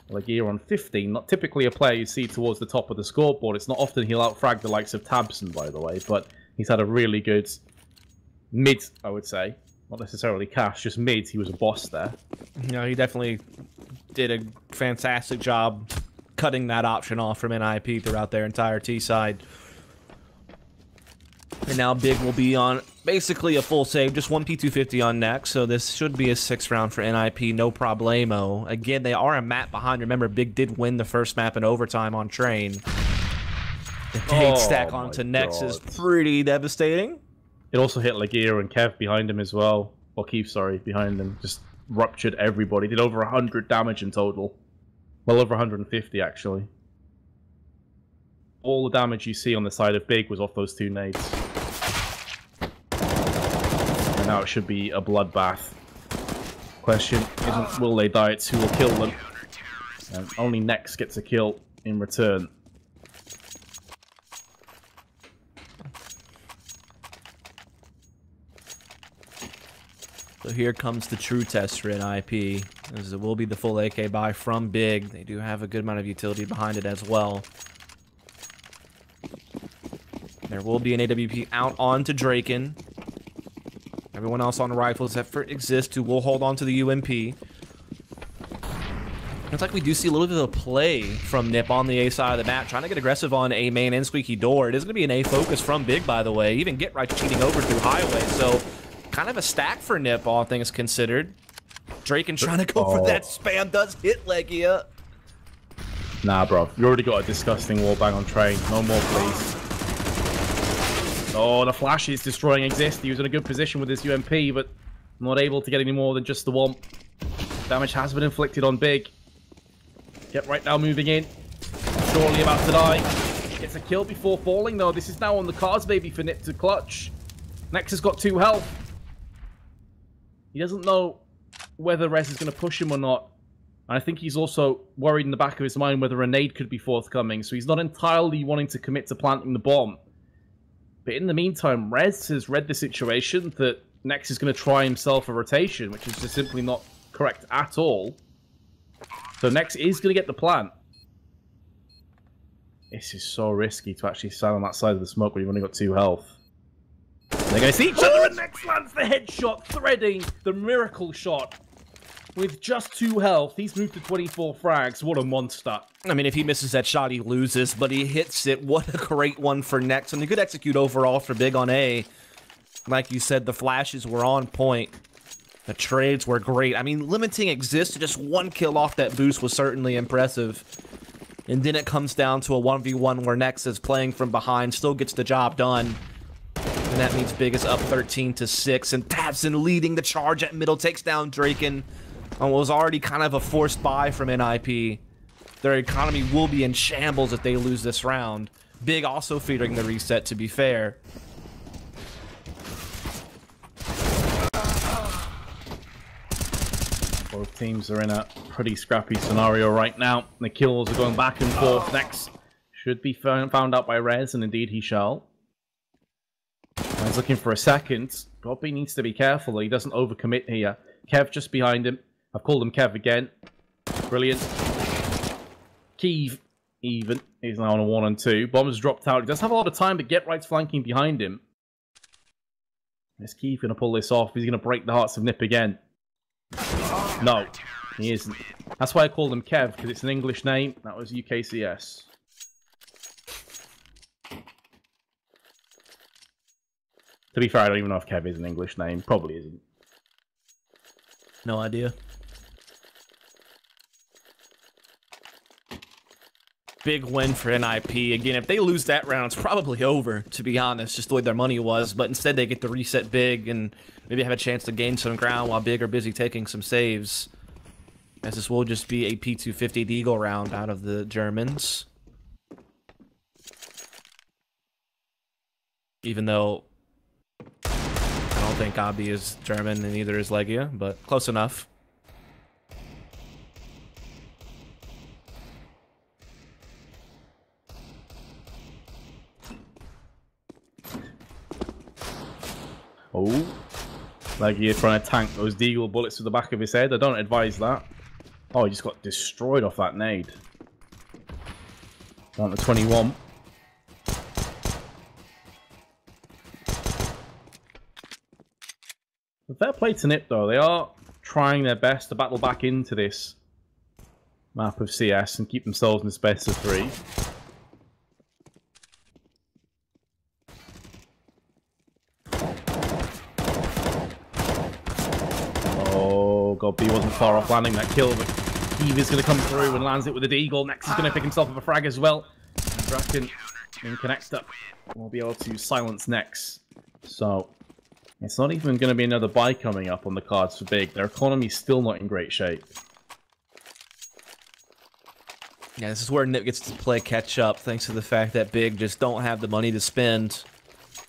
LEGIJA on 15. Not typically a player you see towards the top of the scoreboard. It's not often he'll outfrag the likes of tabseN, by the way, but he's had a really good mid, I would say. Not necessarily Cache, just mid. He was a boss there. No, he definitely did a fantastic job cutting that option off from NIP throughout their entire T side. And now Big will be on basically a full save, just one P250 on Nex, so this should be a six round for NIP, no problemo. Again, they are a map behind. Remember, Big did win the first map in overtime on Train. The take Oh stack onto Nex is pretty devastating. It also hit LEGIJA and Kev behind him as well. Or Keev, sorry, behind him. Just ruptured everybody. Did over 100 damage in total. Well over 150, actually. All the damage you see on the side of Big was off those two nades. And now it should be a bloodbath. Question isn't will they die, it's who will kill them. And only Nex gets a kill in return. So here comes the true test for NIP. As it will be the full AK buy from Big. They do have a good amount of utility behind it as well. There will be an AWP out onto Draken. Everyone else on rifles for Xizt, who will hold on to the UMP. Looks like we do see a little bit of a play from Nip on the A side of the map, trying to get aggressive on A main and squeaky door. It is going to be an A focus from Big, by the way. Even Get Right cheating over through Highway, so kind of a stack for Nip, all things considered. Draken trying to go for Oh. that spam does hit LEGIJA. Nah, bro. You already got a disgusting wall bang on train. No more, please. Oh, the flash is destroying Xizt. He was in a good position with his UMP, but not able to get any more than just the one. Damage has been inflicted on Big. Get right now moving in. Surely about to die. Gets a kill before falling, though. This is now on the cards, maybe, for Nip to clutch. Nex has got two health. He doesn't know whether Rez is going to push him or not. And I think he's also worried in the back of his mind whether a nade could be forthcoming, so he's not entirely wanting to commit to planting the bomb. But in the meantime, Rez has read the situation that Nex is going to try himself a rotation, which is just simply not correct at all. So Nex is going to get the plant. This is so risky to actually stand on that side of the smoke when you've only got two health. They're going to see each other, and Nex lands the headshot, threading the miracle shot. With just two health, he's moved to 24 frags. What a monster. I mean, if he misses that shot, he loses, but he hits it. What a great one for Nex. And a good execute overall for Big on A. Like you said, the flashes were on point. The trades were great. I mean, limiting exists to just one kill off that boost was certainly impressive. And then it comes down to a 1v1 where Nex is playing from behind, still gets the job done. And that means Big is up 13 to 6. And tabseN leading the charge at middle, takes down Draken. On um, what was already kind of a forced buy from NIP. Their economy will be in shambles if they lose this round. Big also featuring the reset, to be fair. Both teams are in a pretty scrappy scenario right now. The kills are going back and forth. Nex should be found out by Rez, and indeed he shall. He's looking for a second. Bobby needs to be careful. He doesn't overcommit here. Kev just behind him. I've called him Kev again. Brilliant. Keev even. He's now on a one and two. Bomb's dropped out. He does have a lot of time, but Get Right's flanking behind him. Is Keev going to pull this off? He's going to break the hearts of Nip again. No, he isn't. That's why I called him Kev, because it's an English name. That was UKCS. To be fair, I don't even know if Kev is an English name. Probably isn't. No idea. Big win for NIP. Again, if they lose that round, it's probably over, to be honest, just the way their money was. But instead, they get to reset Big and maybe have a chance to gain some ground while Big are busy taking some saves. As this will just be a P250 Deagle round out of the Germans. Even though don't think Abi is German and neither is LEGIJA, but close enough. Oh. LEGIJA trying to tank those Deagle bullets to the back of his head. I don't advise that. Oh, he just got destroyed off that nade. Down to 21. Fair play to Nip, though. They are trying their best to battle back into this map of CS and keep themselves in the space of three. Oh, God, B wasn't far off landing that kill, but Eve is going to come through and lands it with a Deagle. Nex, he's going to pick himself up a frag as well. Draken in connector will be able to silence Nex. So, it's not even going to be another buy coming up on the cards for Big. Their economy's still not in great shape. Yeah, this is where Nip gets to play catch up, thanks to the fact that Big just don't have the money to spend.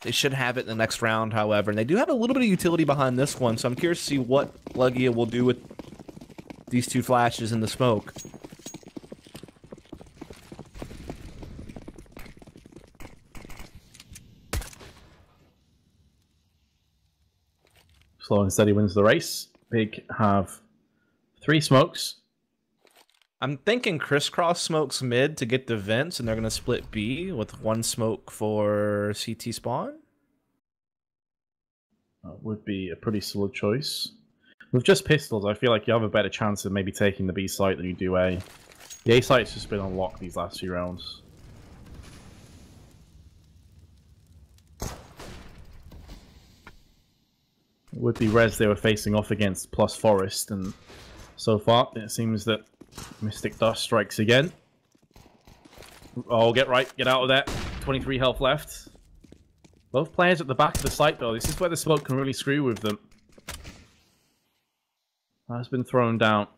They should have it in the next round, however, and they do have a little bit of utility behind this one, so I'm curious to see what LEGIJA will do with these two flashes in the smoke. Slow and steady wins the race. Big have three smokes. I'm thinking crisscross smokes mid to get the vents, and they're gonna split B with one smoke for CT spawn. That would be a pretty solid choice. With just pistols, I feel like you have a better chance of maybe taking the B site than you do A. The A site's just been unlocked these last few rounds. It would be Rez they were facing off against plus f0rest, and so far it seems that Mystic Dust strikes again. Oh, get right, get out of there. 23 health left. Both players at the back of the site, though. This is where the smoke can really screw with them. That's been thrown down.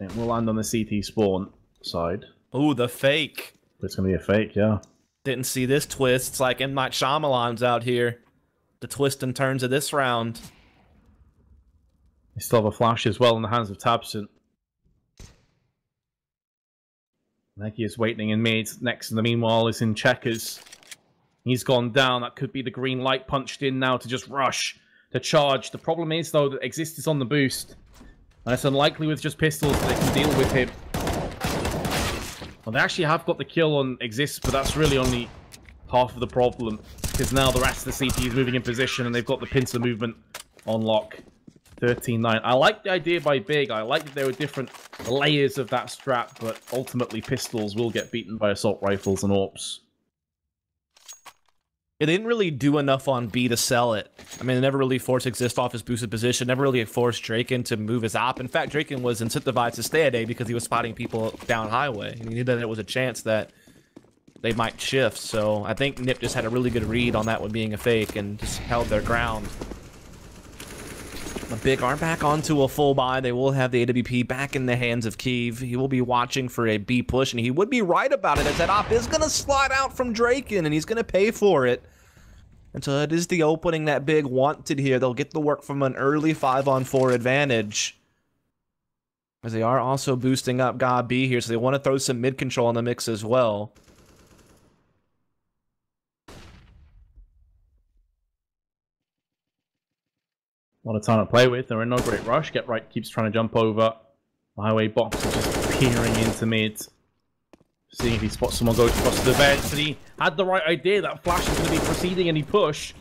It will land on the CT spawn side. Ooh, the fake. It's going to be a fake, yeah. Didn't see this twist. It's like M. Night Shyamalan's out here. The twist and turns of this round. Still have a flash as well in the hands of tabseN. Neki is waiting in mid. Nex in the meanwhile is in checkers. He's gone down. That could be the green light punched in now to just rush, to charge. The problem is, though, that Xizt is on the boost. And it's unlikely with just pistols that they can deal with him. Well, they actually have got the kill on Xizt, but that's really only half of the problem. Because now the rest of the CT is moving in position and they've got the pincer movement on lock. 13-9. I like the idea by Big. I like that there were different layers of that strap, but ultimately pistols will get beaten by assault rifles and. Yeah, they didn't really do enough on B to sell it. I mean, they never really forced Xizt off his boosted position, never really forced Draken to move his op. In fact, Draken was incentivized to stay at A because he was spotting people down highway. And he knew that it was a chance that they might shift. So I think Nip just had a really good read on that one being a fake and just held their ground. A big arm back onto a full buy. They will have the AWP back in the hands of Keev. He will be watching for a B push, and he would be right about it as that op is going to slide out from Draken, and he's going to pay for it. And so it is the opening that Big wanted here. They'll get the work from an early 5-on-4 advantage. As they are also boosting up gob b here, so they want to throw some mid control in the mix as well. Lot of time to play with. They're in no great rush. Get right keeps trying to jump over. The highway box is just peering into mid. Seeing if he spots someone going across the vents, and he had the right idea. That flash is going to be proceeding any push.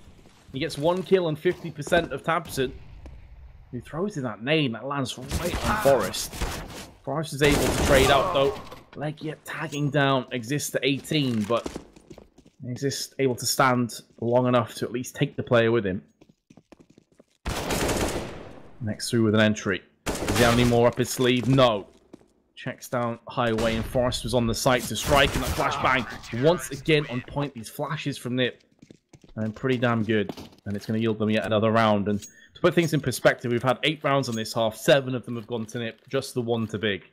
He gets one kill and 50% of tabseN. He throws in that name that lands right on f0rest. f0rest is able to trade out though. LEGIJA tagging down exists to 18, but exists able to stand long enough to at least take the player with him. Nex through with an entry. Does he have any more up his sleeve? No. Checks down highway and f0rest was on the site to strike and that flashbang once again on point. These flashes from Nip and pretty damn good. And it's going to yield them yet another round. And to put things in perspective, we've had eight rounds on this half. Seven of them have gone to Nip, just the one to Big.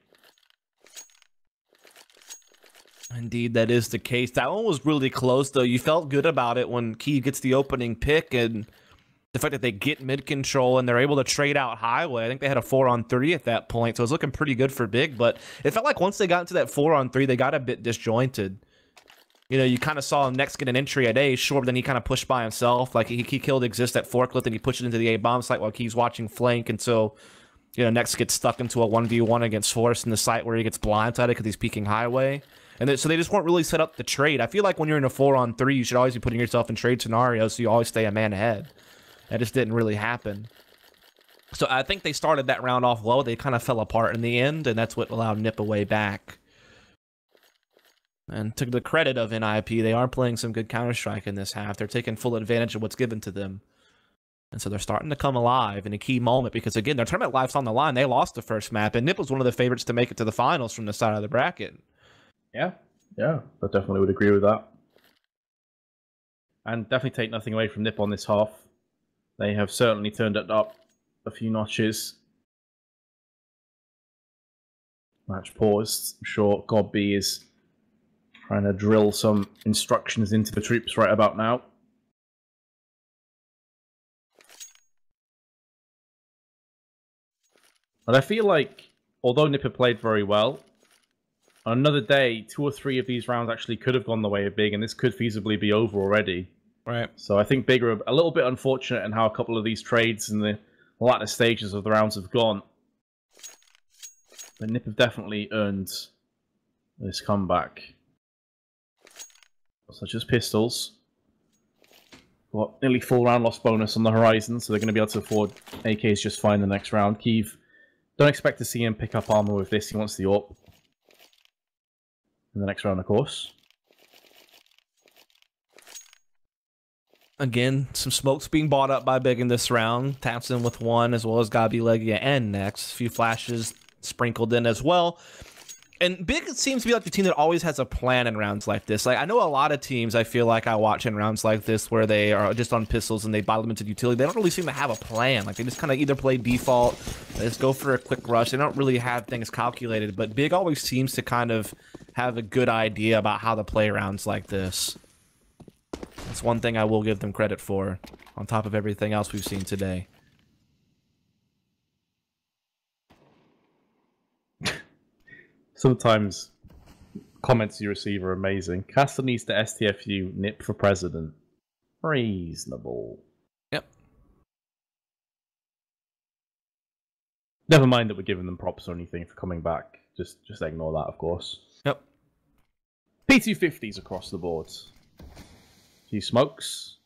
Indeed, that is the case. That one was really close, though. You felt good about it when Key gets the opening pick and the fact that they get mid control and they're able to trade out highway. I think they had a four on three at that point, so it was looking pretty good for Big. But it felt like once they got into that four on three, they got a bit disjointed. You know, you kind of saw Nex get an entry at A, sure, but then he kind of pushed by himself. Like he, he killed Xizt at forklift and he pushed it into the A bomb site while he's watching flank until, you know, Nex gets stuck into a 1v1 against Force in the site where he gets blindsided because he's peeking highway. And they, so they just weren't really set up to trade. I feel like when you're in a four on three, you should always be putting yourself in trade scenarios so you always stay a man ahead. That just didn't really happen. So I think they started that round off low. They kind of fell apart in the end, and that's what allowed Nip away back. And to the credit of NIP, they are playing some good Counter Strike in this half. They're taking full advantage of what's given to them. And so they're starting to come alive in a key moment because, again, their tournament life's on the line. They lost the first map, and Nip was one of the favorites to make it to the finals from the side of the bracket. Yeah, yeah, I definitely would agree with that. And definitely take nothing away from Nip on this half. They have certainly turned it up a few notches. Match paused. I'm sure gob b is trying to drill some instructions into the troops right about now. But I feel like, although Nipper played very well, on another day, two or three of these rounds actually could have gone the way of Big, and this could feasibly be over already. Right. So I think Big are a little bit unfortunate in how a couple of these trades in the latter stages of the rounds have gone. But Nip have definitely earned this comeback. Such as pistols. Got nearly full round loss bonus on the horizon, so they're going to be able to afford AKs just fine the next round. Keev, don't expect to see him pick up armor with this. He wants the AWP in the next round, of course. Again, some smokes being bought up by Big in this round. tabseN with one, as well as Gabi LEGIJA and Nex. A few flashes sprinkled in as well. And Big seems to be like the team that always has a plan in rounds like this. Like I know a lot of teams I feel like I watch in rounds like this where they are just on pistols and they buy limited utility. They don't really seem to have a plan. Like they just kind of either play default, they just go for a quick rush. They don't really have things calculated. But Big always seems to kind of have a good idea about how to play rounds like this. That's one thing I will give them credit for, on top of everything else we've seen today. Sometimes comments you receive are amazing. Castle needs to STFU Nip for president. Reasonable. Yep. Never mind that we're giving them props or anything for coming back. Just just ignore that, of course. Yep. P250s across the board smokes,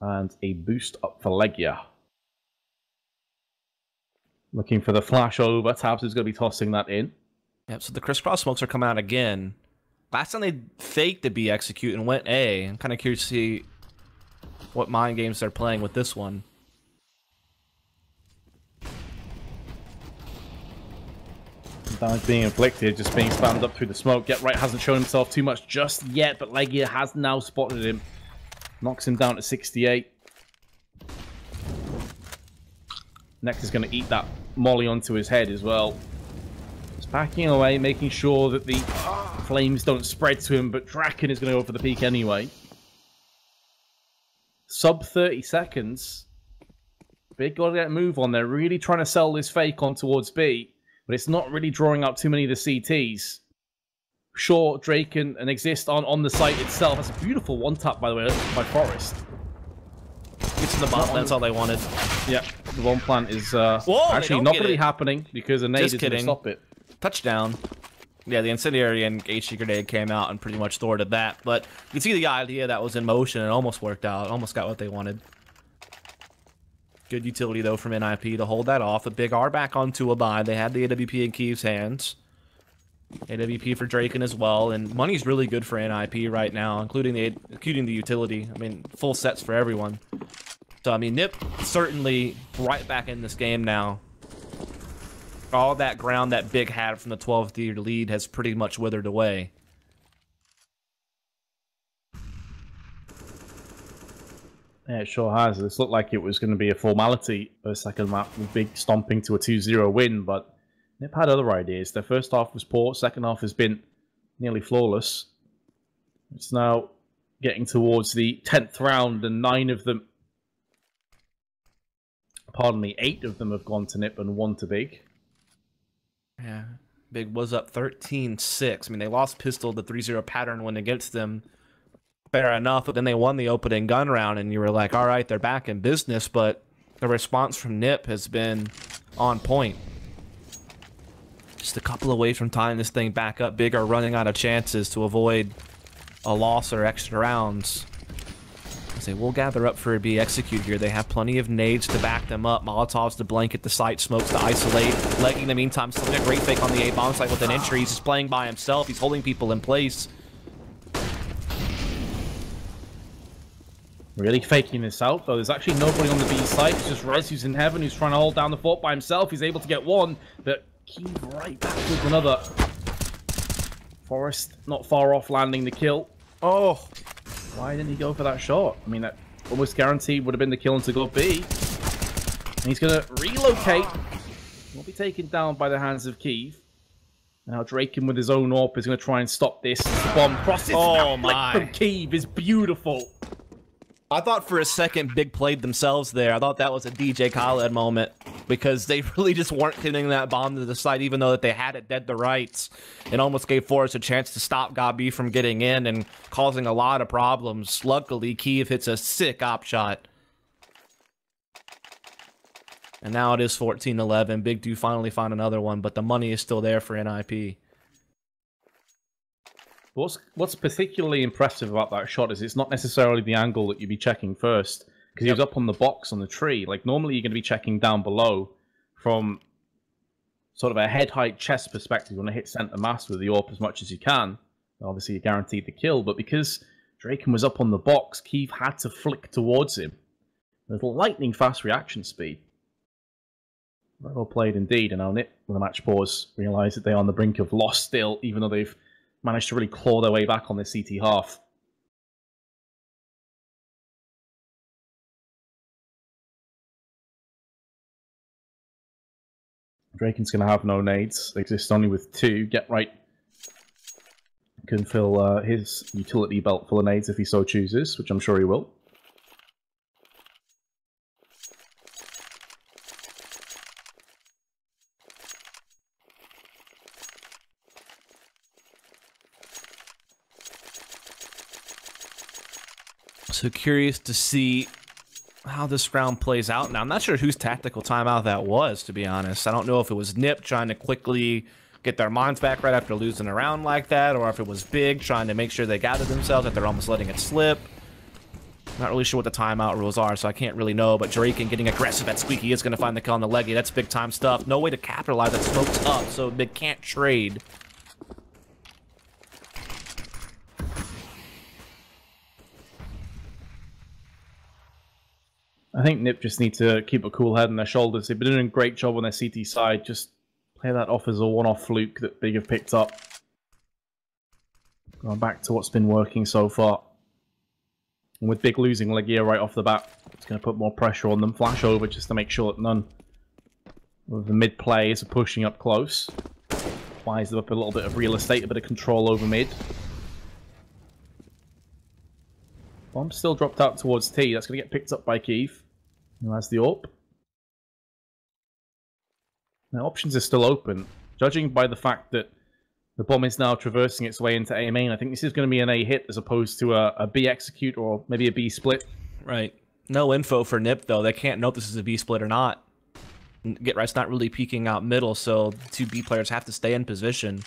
and a boost up for LEGIJA. Looking for the flash over. Tabs is going to be tossing that in. Yep, so the crisscross smokes are coming out again. Last time they faked the B execute and went A. I'm kind of curious to see what mind games they're playing with this one. Damage being inflicted, just being spammed up through the smoke. Get right hasn't shown himself too much just yet, but LEGIJA has now spotted him. Knocks him down to 68. Nex is going to eat that molly onto his head as well. Just backing away, making sure that the flames don't spread to him, but Draken is going to go for the peak anyway. Sub 30 seconds. Big got to get move on. They're really trying to sell this fake on towards B but it's not really drawing up too many of the CTs. Sure, Drake and, and Xizt on, on the site itself. That's a beautiful one tap, by the way, by f0rest. It's in the bot, that's all they wanted. Yeah, the one plant is uh, Whoa, actually not going to be happening because a nade is going to stop it. Touchdown. Yeah, the incendiary and HE grenade came out and pretty much thwarted that. But you can see the idea that was in motion. and almost worked out. Almost got what they wanted. Good utility, though, from NIP to hold that off. A big R back onto a buy. They had the AWP in Keev's hands. AWP for Draken as well, and money's really good for NIP right now, including the including the utility. I mean, full sets for everyone. So I mean, Nip certainly right back in this game now. All that ground that Big had from the 12th year lead has pretty much withered away. Yeah, it sure has. This looked like it was going to be a formality for a second map with Big stomping to a 2-0 win, but Nip had other ideas. Their first half was poor, second half has been nearly flawless. It's now getting towards the 10th round, and nine of them, pardon me, eight of them have gone to Nip and one to Big. Yeah, Big was up 13-6. I mean, they lost pistol, the 3-0 pattern went against them. Fair enough, but then they won the opening gun round, and you were like, all right, they're back in business, but the response from Nip has been on point. Just a couple away from tying this thing back up. Big are running out of chances to avoid a loss or extra rounds. They we'll gather up for a B execute here. They have plenty of nades to back them up. Molotovs to blanket the site, smokes to isolate. LEGIJA in the meantime, still a great fake on the A bomb site with an entry. He's just playing by himself. He's holding people in place. Really faking this out, though. There's actually nobody on the B site. It's just Rez who's in heaven, who's trying to hold down the fort by himself. He's able to get one, but Keep right back with another. f0rest not far off landing the kill. Oh, why didn't he go for that shot? I mean, that almost guaranteed would have been the kill to go B. And he's going to relocate. Will be taken down by the hands of Keev. Now Draken with his own AWP is going to try and stop this. The bomb crosses. Oh my! From Keev is beautiful. I thought for a second Big played themselves there. I thought that was a DJ Khaled moment because they really just weren't hitting that bomb to the side, even though that they had it dead to rights. It almost gave f0rest a chance to stop gob b from getting in and causing a lot of problems. Luckily, Keev hits a sick op shot. And now it is 14-11. Big do finally find another one, but the money is still there for NIP. What's what's particularly impressive about that shot is it's not necessarily the angle that you'd be checking first because yep. he was up on the box on the tree. Like normally you're going to be checking down below from sort of a head height chest perspective. You want to hit center mass with the AWP as much as you can. Obviously you're guaranteed the kill, but because Draken was up on the box, Keev had to flick towards him with lightning fast reaction speed. Very well played indeed, and on it with a match pause, realise that they're on the brink of loss still, even though they've managed to really claw their way back on this CT half. Draken's going to have no nades. They exist only with two. Get right can fill uh, his utility belt full of nades if he so chooses, which I'm sure he will. So curious to see how this round plays out. Now, I'm not sure whose tactical timeout that was, to be honest. I don't know if it was Nip trying to quickly get their minds back right after losing a round like that, or if it was Big trying to make sure they gathered themselves, that they're almost letting it slip. Not really sure what the timeout rules are, so I can't really know. But Draken getting aggressive at Squeaky is going to find the kill on the LEGIJA. That's big time stuff. No way to capitalize. That smoke's up, so Big can't trade. I think Nip just need to keep a cool head on their shoulders. They've been doing a great job on their CT side. Just play that off as a one-off fluke that Big have picked up. Going back to what's been working so far. And with Big losing LEGIJA right off the bat, it's going to put more pressure on them. Flash over just to make sure that none of the mid players are pushing up close. Buys them up a little bit of real estate, a bit of control over mid. Bomb still dropped out towards T. That's going to get picked up by Keev, who has the AWP. Now, options are still open. Judging by the fact that the bomb is now traversing its way into A main, I think this is going to be an A hit as opposed to a, a B execute or maybe a B split. Right. No info for Nip, though. They can't know if this is a B split or not. Get Right's not really peeking out middle, so two B players have to stay in position.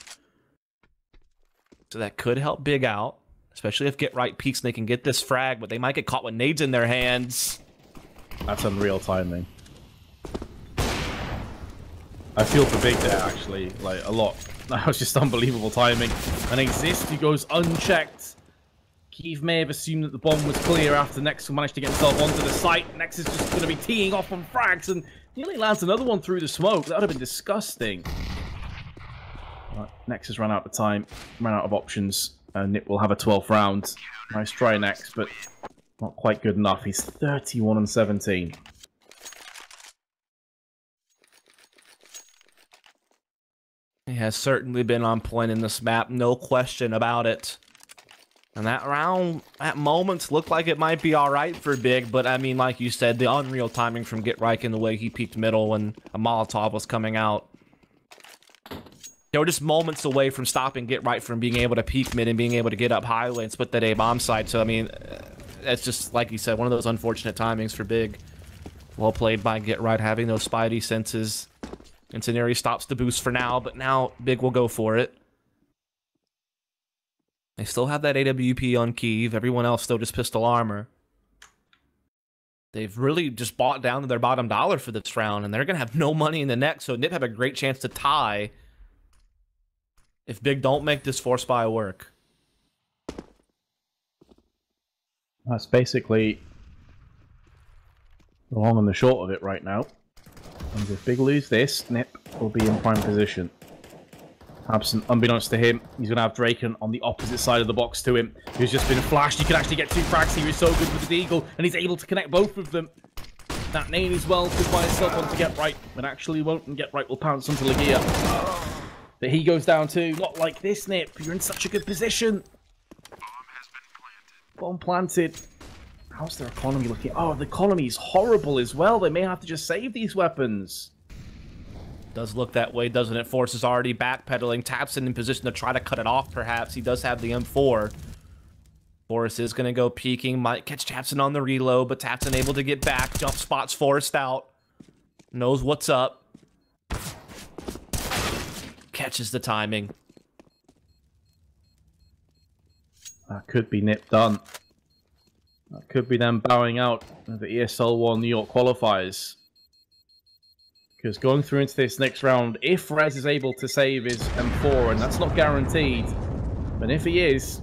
So that could help Big out, especially if Get Right peeks and they can get this frag, but they might get caught with nades in their hands. That's unreal timing. I feel for Big there, actually, like, a lot. That was just unbelievable timing. And Xizt, he goes unchecked. Keev may have assumed that the bomb was clear after Nexus managed to get himself onto the site. Nexus is just going to be teeing off on frags and nearly lands another one through the smoke. That would have been disgusting. Right, Nexus ran out of time, ran out of options. And Nip will have a 12th round. Nice try Nex, but not quite good enough. He's 31 and 17. He has certainly been on point in this map, no question about it. And that round, at moments, looked like it might be alright for Big, but I mean, like you said, the unreal timing from Get Right and the way he peeked middle when a Molotov was coming out. They were just moments away from stopping Get Right from being able to peek mid and being able to get up highway and split that A bomb side. So, I mean, it's just, like you said, one of those unfortunate timings for Big. Well played by Get Right, having those spidey senses. Incendiary stops the boost for now, but now Big will go for it. They still have that AWP on Keev. Everyone else still just pistol armor. They've really just bought down to their bottom dollar for this round, and they're going to have no money in the next, so Nip have a great chance to tie if Big don't make this force buy work. That's basically the long and the short of it right now. And if Big lose this, Nip will be in prime position. Absent, unbeknownst to him, he's going to have Draken on the opposite side of the box to him. He's just been flashed. He can actually get two frags. He was so good with his Eagle, and he's able to connect both of them. That name as well could buy itself on to get right, but actually won't, and get right will pounce onto LEGIJA. But he goes down too. Not like this, Nip. You're in such a good position. Bomb planted. How's their economy looking? Oh, the economy is horrible as well. They may have to just save these weapons. Does look that way, doesn't it? Force is already backpedaling. tabseN in position to try to cut it off, perhaps. He does have the M4. f0rest is going to go peeking. Might catch tabseN on the reload, but tabseN able to get back. Jump spots f0rest out. Knows what's up. Catches the timing. That could be Nip done. That could be them bowing out of the ESL One New York qualifiers. Because going through into this next round, if Rez is able to save his M4, and that's not guaranteed, but if he is,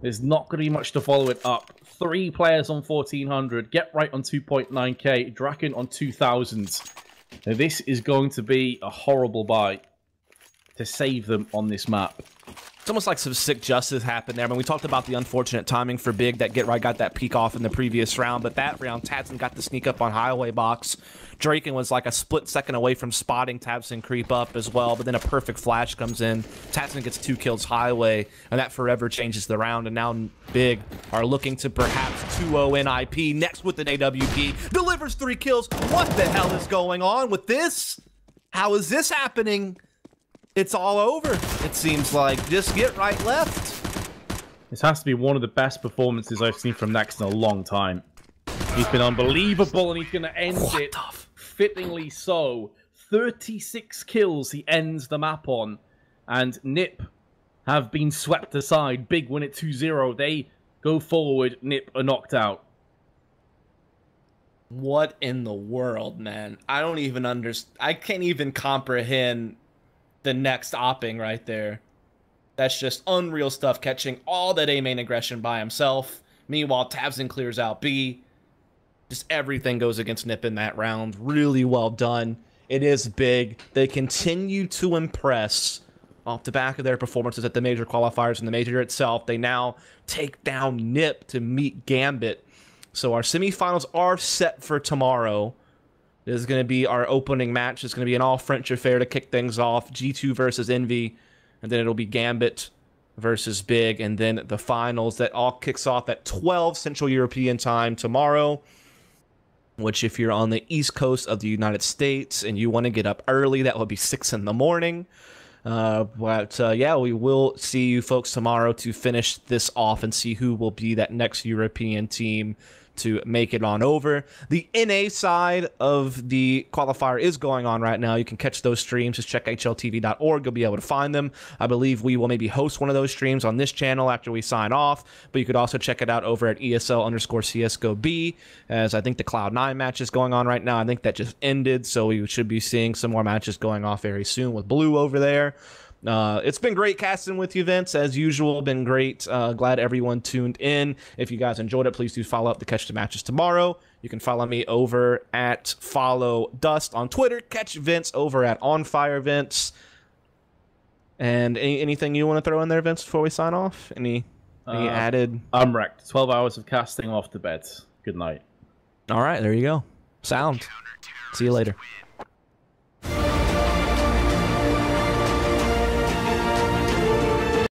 there's not going to be much to follow it up. Three players on 1400, Get Right on 2.9k, Draken on 2000. Now this is going to be a horrible buy to save them on this map. It's almost like some sick justice happened there. I mean, we talked about the unfortunate timing for Big that Get Right got that peek off in the previous round, but that round, tabseN got the sneak up on Highway Box. Draken was like a split second away from spotting tabseN creep up as well, but then a perfect flash comes in. tabseN gets two kills Highway, and that forever changes the round, and now Big are looking to perhaps 2-0 in IP. Nex with an AWP, delivers three kills. What the hell is going on with this? How is this happening? It's all over. It seems like just get right left. This has to be one of the best performances I've seen from Nex in a long time. He's been unbelievable, and he's going to end what it fittingly so. 36 kills he ends the map on, and Nip have been swept aside. Big win at 2-0. They go forward. Nip are knocked out. What in the world, man? I don't even understand. I can't even comprehend the Nex opping right there. That's just unreal stuff, catching all that A main aggression by himself. Meanwhile, tabseN clears out B. Just everything goes against Nip in that round. Really well done. It is big. They continue to impress off the back of their performances at the major qualifiers and the major itself. They now take down Nip to meet Gambit. So our semifinals are set for tomorrow. This is going to be our opening match. It's going to be an all French affair to kick things off. G2 versus Envy, and then it'll be Gambit versus Big, and then the finals that all kicks off at 12 Central European time tomorrow. Which, if you're on the east coast of the United States and you want to get up early, that will be six in the morning. Uh, but uh, yeah, we will see you folks tomorrow to finish this off and see who will be that next European team to make it on over. The NA side of the qualifier is going on right now. You can catch those streams. Just check hltv.org. You'll be able to find them. I believe we will maybe host one of those streams on this channel after we sign off, but you could also check it out over at ESL underscore CSGO B, as I think the Cloud9 match is going on right now. I think that just ended, so we should be seeing some more matches going off very soon with Blue over there. Uh, it's been great casting with you, Vince, as usual. Been great. Uh, glad everyone tuned in. If you guys enjoyed it, please do follow up to catch the matches tomorrow. You can follow me over at follow Dust on Twitter. Catch Vince over at On Fire Vince. And any, anything you want to throw in there, Vince, before we sign off? Any any Uh, added? I'm wrecked. 12 hours of casting off to bed. Good night. All right, there you go. Sound. See you later.